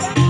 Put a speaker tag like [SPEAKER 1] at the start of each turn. [SPEAKER 1] Bye.